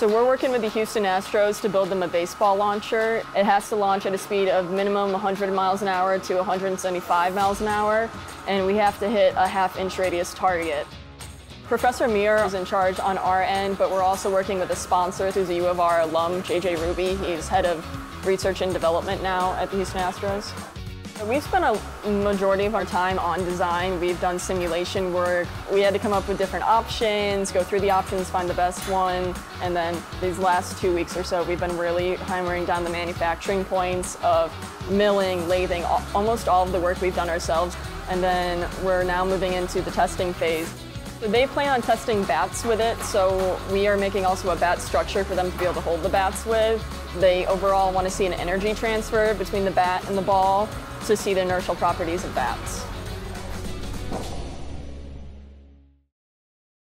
So we're working with the Houston Astros to build them a baseball launcher. It has to launch at a speed of minimum 100 miles an hour to 175 miles an hour, and we have to hit a half inch radius target. Professor Muir is in charge on our end, but we're also working with a sponsor who's a U of R alum, JJ Ruby. He's head of research and development now at the Houston Astros. We've spent a majority of our time on design. We've done simulation work. We had to come up with different options, go through the options, find the best one, and then these last two weeks or so, we've been really hammering down the manufacturing points of milling, lathing, almost all of the work we've done ourselves, and then we're now moving into the testing phase. They plan on testing bats with it, so we are making also a bat structure for them to be able to hold the bats with. They overall want to see an energy transfer between the bat and the ball to see the inertial properties of bats.